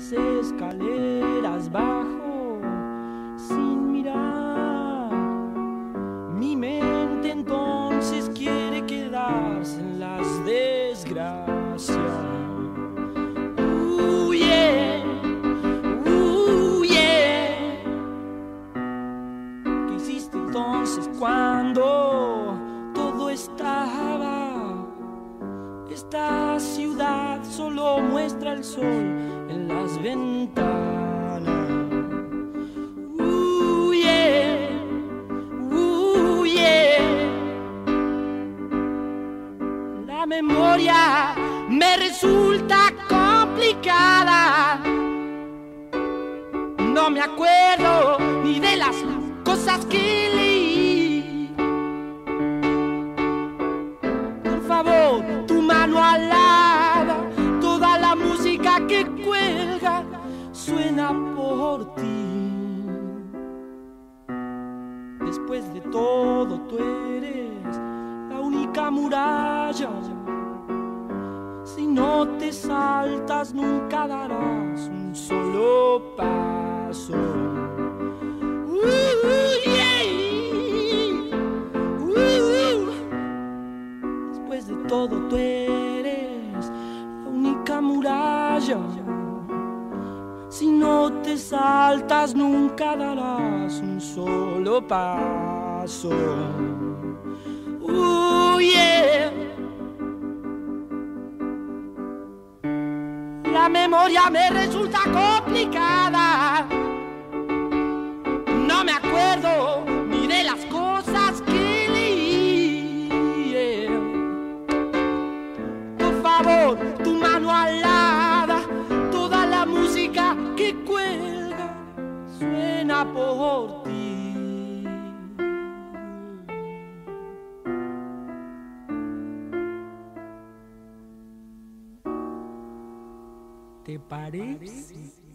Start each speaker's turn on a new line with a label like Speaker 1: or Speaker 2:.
Speaker 1: escaleras bajo sin mirar. Mi mente entonces quiere quedarse en las desgracias. Uh, yeah. Uh, yeah. ¿Qué hiciste entonces cuando solo muestra el sol en las ventanas. Uh, yeah. La memoria me resulta complicada. No me acuerdo ni de las cosas que leí. Por favor, tu por ti. Después de todo, tú eres la única muralla. Si no te saltas, nunca darás un solo paso. Uh, yeah. Uh. Después de todo, tú eres la única muralla. Si no te saltas, nunca darás un solo paso. Uh. La memoria me resulta complicada. No me acuerdo ni de las cosas que leí. Por favor, cuelga suena por ti. ¿Te parece?